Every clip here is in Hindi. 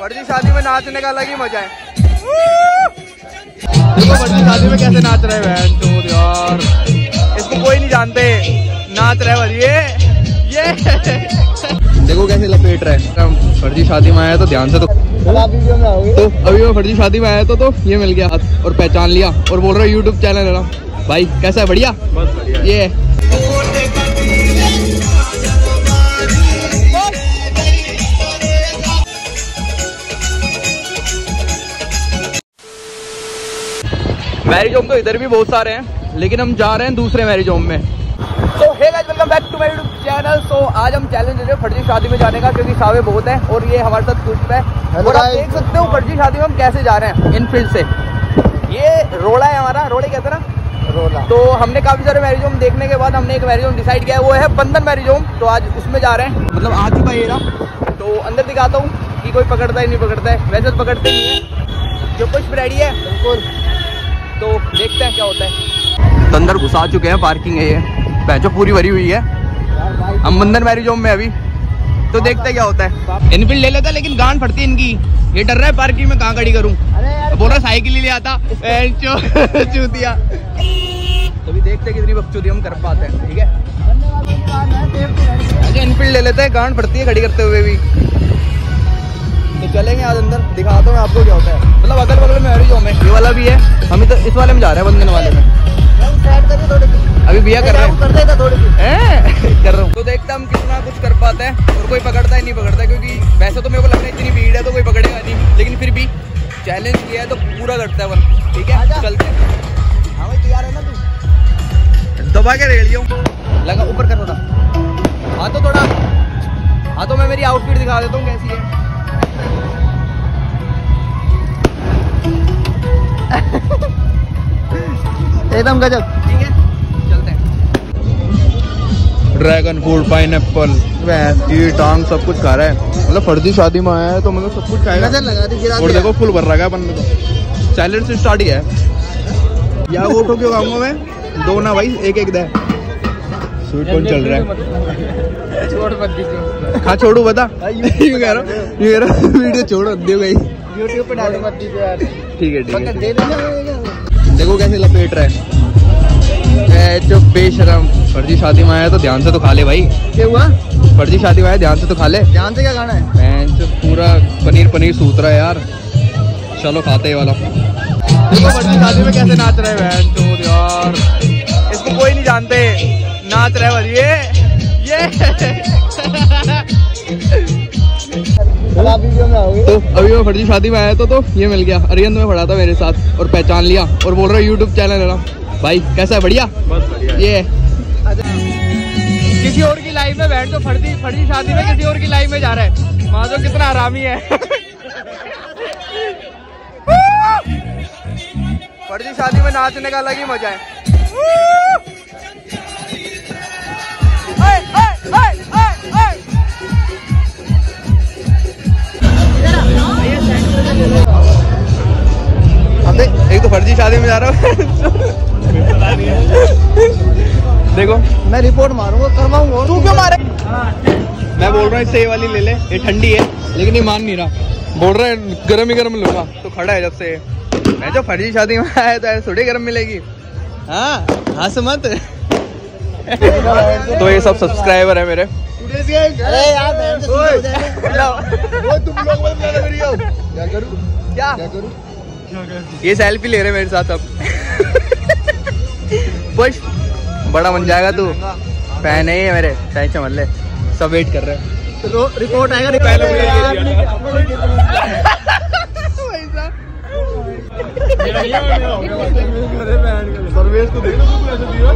फर्जी शादी में नाचने का अलग ही मज़ा है। देखो फर्जी शादी में कैसे नाच रहे हैं तो यार। इसको कोई नहीं जानते नाच रहे बस ये ये। देखो कैसे लपेट रहे हैं। हम फर्जी शादी में आया तो ध्यान से तो तो अभी मैं फर्जी शादी में आया तो तो ये मिल गया और पहचान लिया और बोल रहा है यूट्यूब चैनल है ना। भाई कैसा है? बढ़िया? बस बढ़िया। ये मैरिज होम तो इधर भी बहुत सारे हैं लेकिन हम जा रहे हैं दूसरे मैरिज होम में। तो hey guys welcome back to my YouTube channel so आज हम चैलेंज ले रहे हैं फर्जी शादी में जाने का क्योंकि सावे बहुत हैं और ये हमारे साथ ग्रुप है। और आप देख सकते हो फर्जी शादी में हम कैसे जा रहे हैं। इनफील्ड से। ये रोड़ा है हमारा। रोड़े कहते हैं ना? रोला। तो हमने काफ़ी सारे मैरिज होम देखने के बाद हमने एक मैरिज होम डिसाइड किया है वो है बंधन मैरिज होम तो आज उसमें जा रहे हैं। मतलब आज ही ये ना तो अंदर दिखाता हूँ कि कोई पकड़ता है नहीं पकड़ता है। वैसे तो पकड़ते नहीं है। जो कुछ रेडी है बिल्कुल। तो देखते हैं क्या होता है। अंदर घुसा चुके हैं पार्किंग है ये। बैचो पूरी भरी हुई है। हम बंधन मैरिज होम में अभी। तो देखते हैं क्या होता है। इनफील्ड ले लेता लेकिन गांड फटती है इनकी। ये डर रहा है पार्किंग में कहाँ खड़ी करूँ। अरे बोल रहा साइकिल ही ले आता। चूतिया। तो भी देखते हैं कितनी बकचोदी हम कर पाते हैं ठीक है? अच्छा इनफील्ड ले लेते हैं गांड फटती है खड़ी करते हुए भी। तो चलेंगे आज अंदर। दिखाता हूँ आपको क्या होता है। मतलब अगल बगल में मैरिज होम है। ये वाला भी है। हम तो इस वाले में जा रहे हैं बंधन वाले में। अभी भैया कर रहे हैं। कर देगा थोड़ी कर रहा हूँ। तो देखते हम कितना कुछ कर पाते हैं और कोई पकड़ता है नहीं पकड़ता क्योंकि वैसे तो मेरे को लगता है इतनी भीड़ है तो कोई पकड़ेगा नहीं। लेकिन फिर भी चैलेंज किया है तो पूरा करता है वन ठीक है? चलते हैं। हाँ भाई तैयार है ना तू? दबा के रेलियो लगा ऊपर कर थोड़ा। हाँ तो थोड़ा। हाँ तो मैं मेरी आउटफिट दिखा देता हूँ कैसी है। एकदम गजब ठीक है चलते हैं। ड्रैगन फ्रूट पाइन एप्पल टांग सब कुछ खा रहा है। मतलब फर्जी शादी में आया है तो मतलब सब कुछ खाएगा नज़र लगा दी और देखो फुल भर रखा है अपन ने तो सैलेड से स्टार्ट ही है। या वो उठो क्यों खाऊँगा मैं? दो ना भाई एक एक दे। स्वीट कौन चल रहा है? छोड़ मत दीजिए। खा छोड़ू बता। यूँ कह रहा हूँ रहा हूँ, वीडियो छोड़ दियो गई यूट्यूब पे डालो मत दीजिए यार। ठीक है ठीक है। दे देखो कैसे लपेट रहा है। ए, जो बेशरम। फर्जी शादी में आया तो ध्यान से तो खा ले भाई। क्या हुआ? फर्जी शादी में आया ध्यान से तो खा ले। ध्यान से क्या खाना है? भैंस पूरा पनीर पनीर सूत रहा है यार। चलो खाते हैं वाला। देखो फर्जी शादी में कैसे नाच रहे हैं यार। इसको कोई नहीं जानते। नाच रहे ये। ये। तो अभी मैं फर्जी शादी में आया था तो ये मिल गया। अरियन में पढ़ा था मेरे साथ और पहचान लिया और बोल रहा यूट्यूब चैनल है ना। भाई कैसा है? बढ़िया? ये किसी और की लाइफ में बैठ तो फर्जी फर्जी शादी में किसी और की लाइफ में जा रहा है। वहाँ तो कितना आरामी है। फर्जी शादी में नाचने का अलग ही मज़ा है। एक तो फर्जी शादी में जा रहा हूँ। देखो। मैं रिपोर्ट मारूँगा करवाऊँगा तू क्यों मारे? मैं बोल रहा हूँ इससे ये वाली ले ले ये ठंडी है लेकिन ये मान नहीं रहा। बोल रहा है गर्म ही गर्म लूँगा तो खड़ा है जब से। मैं जो फर्जी शादी में आया था थोड़ी गर्म मिलेगी। हाँ हंस मत। तो ये सब सब्सक्राइबर है मेरे। हो। वीडियो। क्या करूँ? क्या? क्या करूँ? ये सेल्फी ले रहे मेरे साथ अब। पुश बड़ा बन जाएगा तू। फ़ैन है मेरे टेंशन मत ले सब वेट कर रहे हैं। रिपोर्ट आएगा मुझे ये सर्वेश को देखना तू कैसे दिया।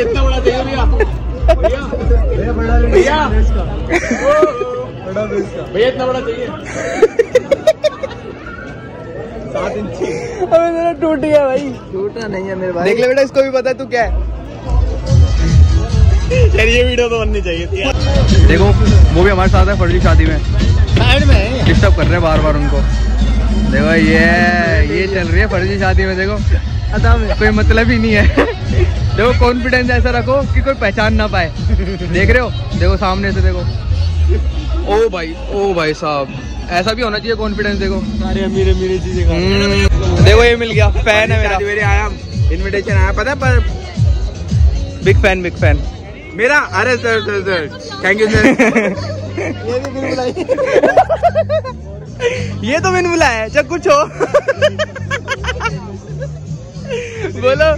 इतना बड़ा चाहिए भैया। भैया भैया। बड़ा भैया इतना बड़ा चाहिए। सात इंची अबे मेरा टूट गया भाई। टूटा नहीं है मेरे भाई। देख ले बेटा इसको भी पता है तू क्या है। यार ये वीडियो तो बननी चाहिए थी देखो वो भी हमारे साथ है फर्जी शादी में। साइड में डिस्टर्ब कर रहे हैं बार बार उनको। देखो ये ये चल रही है फर्जी शादी में देखो। अदा कोई मतलब ही नहीं है। देखो कॉन्फिडेंस ऐसा रखो कि कोई पहचान ना पाए। देख रहे हो? देखो सामने से देखो। ओ भाई ओ भाई साहब। ऐसा भी होना चाहिए कॉन्फिडेंस देखो। सारे अमीर अमीर चीज़ें हम्म, देखो ये मिल गया फ़ैन है मेरा। मेरे। आया इनविटेशन आया पता है पर बिग फ़ैन बिग फ़ैन मेरा अरे sir sir sir thank you sir ये भी बिल्कुल आई ये तो मैंने बुलाया है चाहे कुछ हो। बोलो।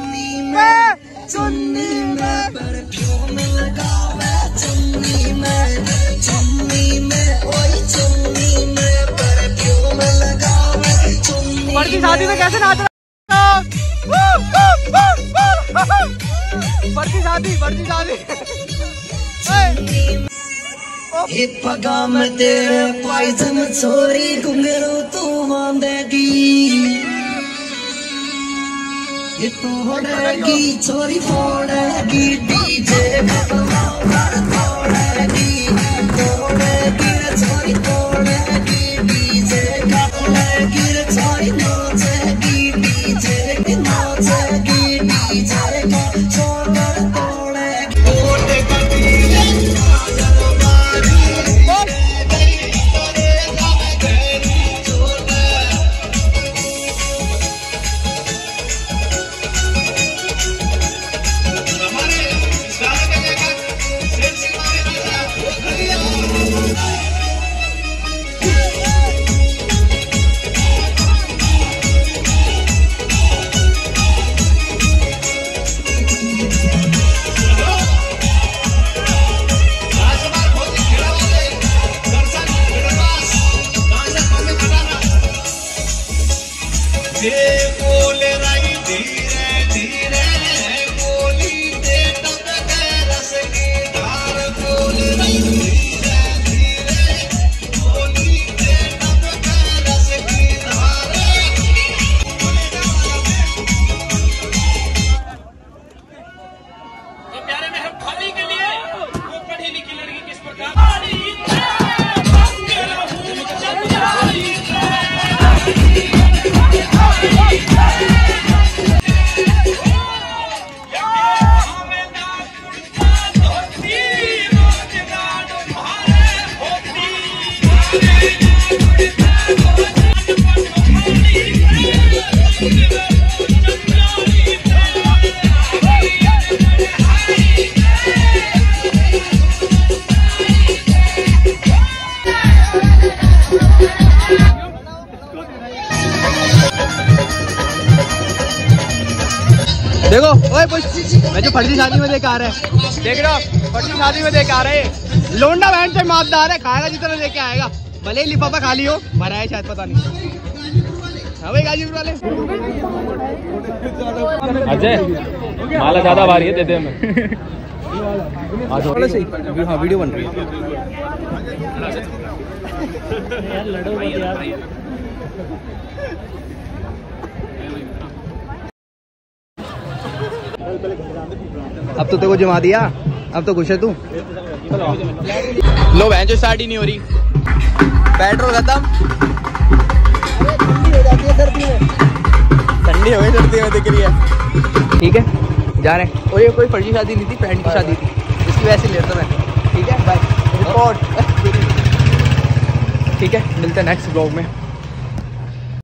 चुन्नी में चुन्नी में। परफ्यूम चुन्नी में चुन्नी में ओए चुन्नी में परफ्यूम शादी में कैसे नाच रहा शादी। बड़की शादी ये में तेरे पाइजन छोरी घुंगरू तू आंदेगी की छोरी फोड़ेगी डीजे। Yeah. मैं जो फर्जी शादी में देख आ रहा है। देख रहे हो फर्जी शादी में देख आ रहे हैं। लोंडा बहन से मारदार है खाएगा जितना लेके आएगा। भले ही लिफाफा खाली हो भरा है शायद पता नहीं। हाँ भाई गाजीपुर वाले। अजय माला ज़्यादा भारी है दे दे हमें। सही हाँ वीडियो बन रही है। अब तो तेरे को जमा दिया। अब तो खुश है तू। लो बहन, जो स्टार्ट ही नहीं हो रही। पेट्रोल खत्म। ठंडी हो गई सर्दी में, दिख रही है। ठीक है, जा रहे हैं। और ये कोई फर्जी शादी नहीं थी फ्रेंड की शादी थी। इसकी वजह से लेता मैं। ठीक है बाय रिपोर्ट ठीक है, मिलते हैं नेक्स्ट ब्लॉग में।